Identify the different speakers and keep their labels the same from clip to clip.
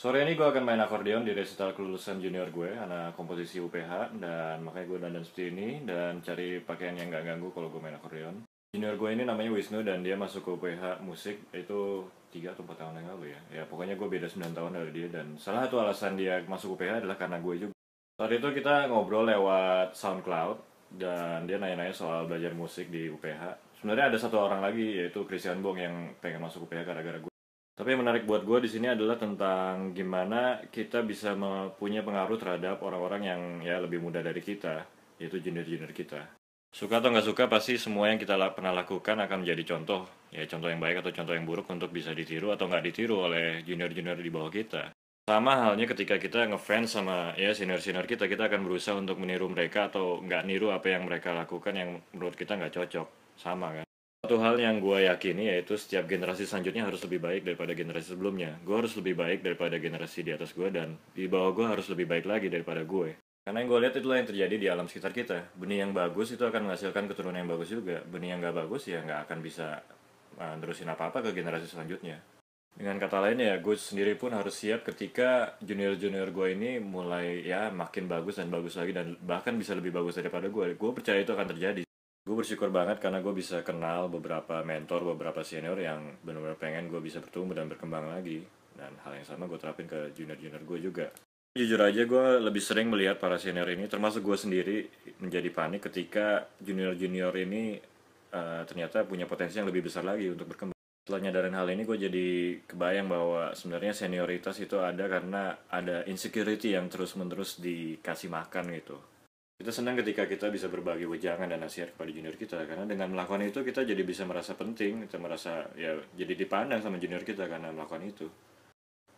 Speaker 1: Sore ini gue akan main akordeon di resital kelulusan junior gue, anak komposisi UPH, dan makanya gue dandan seperti ini, dan cari pakaian yang gak ganggu kalau gue main akordeon. Junior gue ini namanya Wisnu, dan dia masuk ke UPH musik, itu 3 atau 4 tahun yang lalu ya. Ya pokoknya gue beda 9 tahun dari dia, dan salah satu alasan dia masuk UPH adalah karena gue juga. Saat itu kita ngobrol lewat SoundCloud, dan dia nanya-nanya soal belajar musik di UPH. Sebenarnya ada satu orang lagi, yaitu Christian Bong yang pengen masuk UPH gara-gara gue. Tapi yang menarik buat gue di sini adalah tentang gimana kita bisa punya pengaruh terhadap orang-orang yang ya lebih muda dari kita, yaitu junior-junior kita. Suka atau nggak suka, pasti semua yang kita pernah lakukan akan menjadi contoh, ya contoh yang baik atau contoh yang buruk untuk bisa ditiru atau nggak ditiru oleh junior-junior di bawah kita. Sama halnya ketika kita ngefans sama ya senior-senior kita, kita akan berusaha untuk meniru mereka atau nggak niru apa yang mereka lakukan yang menurut kita nggak cocok. Sama kan? Satu hal yang gue yakini yaitu setiap generasi selanjutnya harus lebih baik daripada generasi sebelumnya. Gue harus lebih baik daripada generasi di atas gue dan di bawah gue harus lebih baik lagi daripada gue. Karena yang gue lihat itulah yang terjadi di alam sekitar kita. Benih yang bagus itu akan menghasilkan keturunan yang bagus juga. Benih yang gak bagus ya nggak akan bisa uh, nerusin apa-apa ke generasi selanjutnya. Dengan kata lain ya, gue sendiri pun harus siap ketika junior-junior gue ini mulai ya makin bagus dan bagus lagi dan bahkan bisa lebih bagus daripada gue. Gue percaya itu akan terjadi. Gue bersyukur banget karena gue bisa kenal beberapa mentor, beberapa senior yang benar-benar pengen gue bisa bertumbuh dan berkembang lagi. Dan hal yang sama gue terapin ke junior-junior gue juga. Jujur aja gue lebih sering melihat para senior ini, termasuk gue sendiri, menjadi panik ketika junior-junior ini uh, ternyata punya potensi yang lebih besar lagi untuk berkembang. Setelah nyadarin hal ini, gue jadi kebayang bahwa sebenarnya senioritas itu ada karena ada insecurity yang terus-menerus dikasih makan gitu kita senang ketika kita bisa berbagi wejangan dan nasihat kepada junior kita karena dengan melakukan itu kita jadi bisa merasa penting kita merasa ya jadi dipandang sama junior kita karena melakukan itu.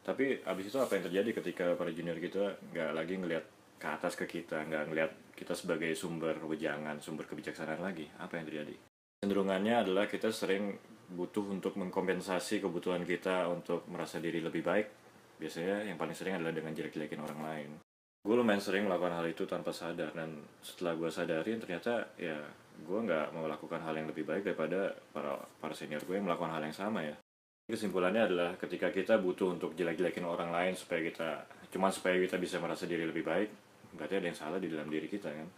Speaker 1: Tapi abis itu apa yang terjadi ketika para junior kita nggak lagi ngelihat ke atas ke kita nggak ngelihat kita sebagai sumber wejangan sumber kebijaksanaan lagi? Apa yang terjadi? Cenderungannya adalah kita sering butuh untuk mengkompensasi kebutuhan kita untuk merasa diri lebih baik. Biasanya yang paling sering adalah dengan jelek-jelekin orang lain gue lumayan sering melakukan hal itu tanpa sadar dan setelah gue sadarin ternyata ya gue nggak mau melakukan hal yang lebih baik daripada para para senior gue yang melakukan hal yang sama ya. Kesimpulannya adalah ketika kita butuh untuk jelek-jelekin orang lain supaya kita cuma supaya kita bisa merasa diri lebih baik berarti ada yang salah di dalam diri kita kan?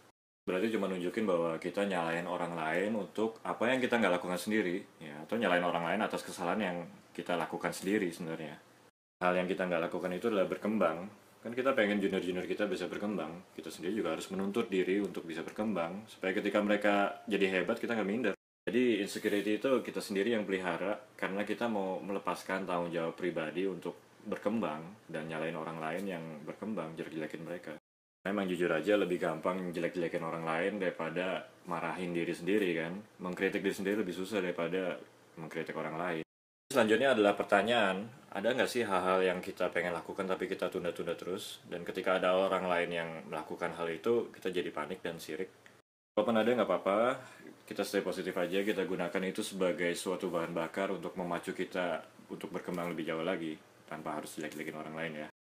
Speaker 1: Berarti cuma nunjukin bahwa kita nyalain orang lain untuk apa yang kita nggak lakukan sendiri ya atau nyalain orang lain atas kesalahan yang kita lakukan sendiri sebenarnya. Hal yang kita nggak lakukan itu adalah berkembang kan kita pengen junior-junior kita bisa berkembang. Kita sendiri juga harus menuntut diri untuk bisa berkembang supaya ketika mereka jadi hebat kita nggak minder. Jadi insecurity itu kita sendiri yang pelihara karena kita mau melepaskan tanggung jawab pribadi untuk berkembang dan nyalain orang lain yang berkembang jelek-jelekin mereka. Memang jujur aja lebih gampang jelek-jelekin orang lain daripada marahin diri sendiri kan? Mengkritik diri sendiri lebih susah daripada mengkritik orang lain. Selanjutnya adalah pertanyaan, ada nggak sih hal-hal yang kita pengen lakukan tapi kita tunda-tunda terus? Dan ketika ada orang lain yang melakukan hal itu, kita jadi panik dan sirik. Walaupun ada nggak apa-apa, kita stay positif aja, kita gunakan itu sebagai suatu bahan bakar untuk memacu kita untuk berkembang lebih jauh lagi, tanpa harus jelek-jelekin orang lain ya.